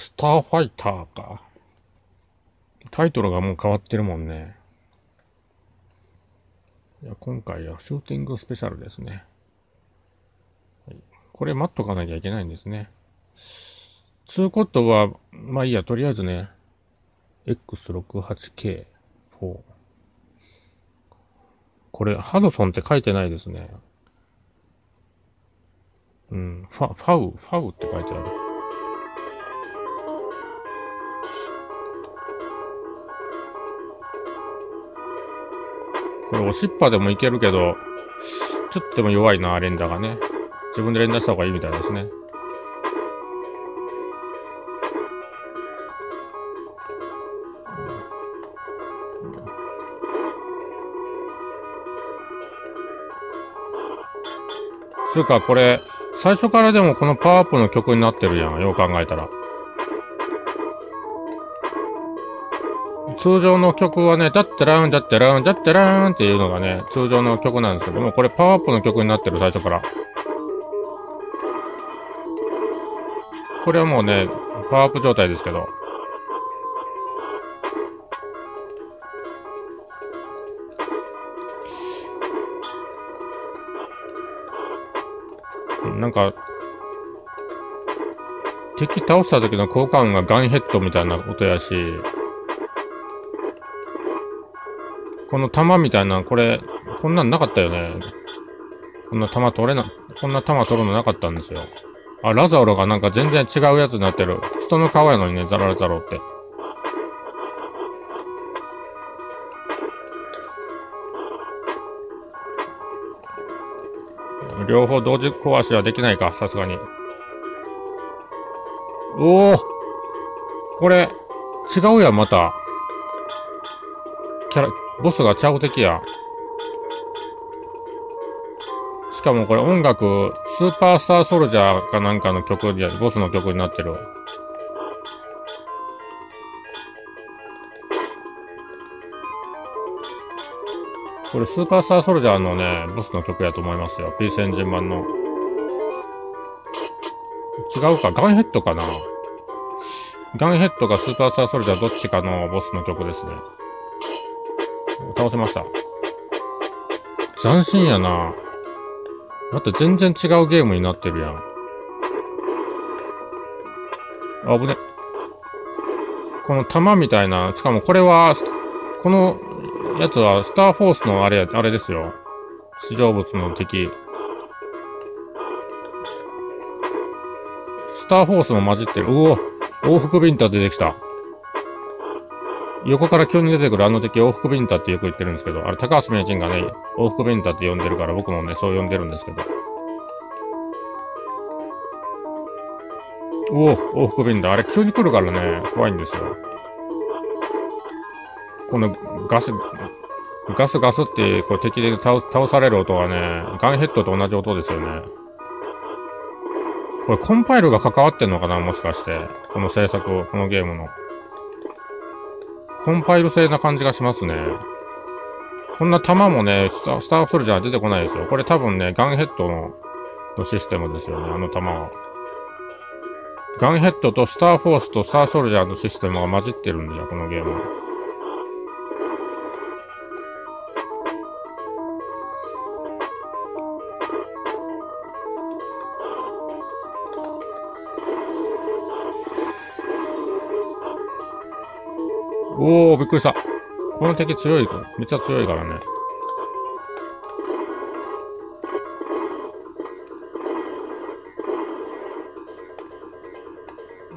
スターファイターか。タイトルがもう変わってるもんね。いや今回はシューティングスペシャルですね。はい、これ待っとかなきゃいけないんですね。つうことは、まあいいや、とりあえずね、X68K4。これ、ハドソンって書いてないですね。うん、ファ、ファウ、ファウって書いてある。これ、押しっぱでもいけるけど、ちょっとでも弱いな、連打がね。自分で連打した方がいいみたいですね。つうか、これ、最初からでもこのパワーアップの曲になってるやん。よう考えたら。通常の曲はね、ダッテラーン、ダッテラーン、ダッテランっていうのがね、通常の曲なんですけども、これパワーアップの曲になってる、最初から。これはもうね、パワーアップ状態ですけど。なんか、敵倒した時の効果音がガンヘッドみたいな音やし、この弾みたいな、これ、こんなんなかったよね。こんな弾取れな、こんな弾取るのなかったんですよ。あ、ラザロがなんか全然違うやつになってる。人の顔やのにね、ザララザロって。両方同時壊しはできないか、さすがに。おおこれ、違うやん、また。キャラ、ボスがちゃう敵や。しかもこれ音楽、スーパースターソルジャーかなんかの曲で、ボスの曲になってる。これスーパースターソルジャーのね、ボスの曲やと思いますよ。ピースエンジン版の。違うか、ガンヘッドかな？ガンヘッドかスーパースターソルジャーどっちかのボスの曲ですね。倒せました。斬新やなまた全然違うゲームになってるやん。あぶね。この弾みたいな、しかもこれは、このやつは、スターフォースのあれや、あれですよ。地上物の敵。スターフォースも混じってる。うお往復ビンタ出てきた。横から急に出てくるあの敵、往復ビンタってよく言ってるんですけど、あれ、高橋名人がね、往復ビンタって呼んでるから、僕もね、そう呼んでるんですけど。おお、往復ビンタ。あれ、急に来るからね、怖いんですよ。このガス、ガスガスってこう敵で倒倒される音はね、ガンヘッドと同じ音ですよね。これコンパイルが関わってんのかなもしかして。この制作、このゲームの。コンパイル製な感じがしますね。こんな弾もね、スタスターソルジャー出てこないですよ。これ多分ね、ガンヘッドのシステムですよね、あの弾は。ガンヘッドとスターフォースとスターソルジャーのシステムが混じってるんだよ、このゲーム。おー、びっくりした。この敵強い、めっちゃ強いからね。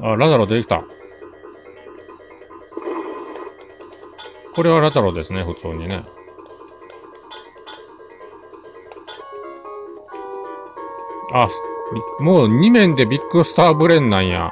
あ、ラザロ出てきた。これはラザロですね、普通にね。あ、もう2面でビッグスターブレンなんや。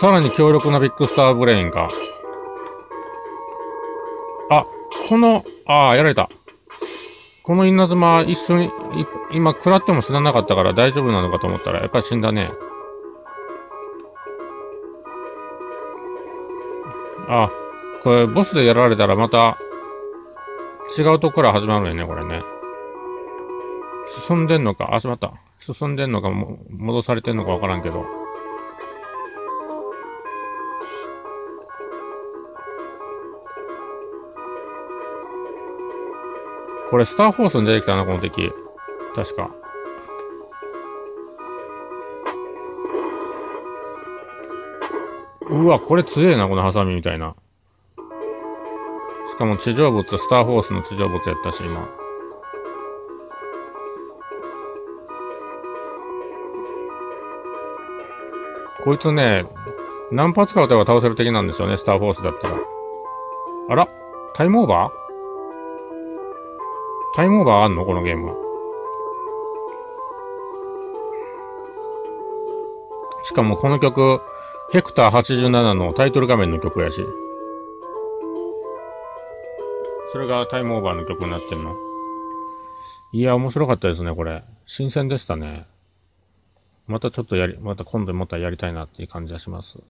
さらに強力なビッグスターブレインか。あ、この、ああ、やられた。この稲妻一緒に、今食らっても死ななかったから大丈夫なのかと思ったら、やっぱり死んだね。あ、これボスでやられたらまた違うとこから始まるよね、これね。進んでんのか、あ、しまった。進んでんのか、も戻されてんのかわからんけど。これ、スターフォースに出てきたな、この敵。確か。うわ、これ強えな、このハサミみたいな。しかも地上物、スターフォースの地上物やったし、今。こいつね、何発か撃てば倒せる敵なんですよね、スターフォースだったら。あらタイムオーバー？タイムオーバーあんの？このゲーム。しかもこの曲、ヘクター87のタイトル画面の曲やし。それがタイムオーバーの曲になってんの。いや、面白かったですね、これ。新鮮でしたね。またちょっとやり、また今度またやりたいなっていう感じがします。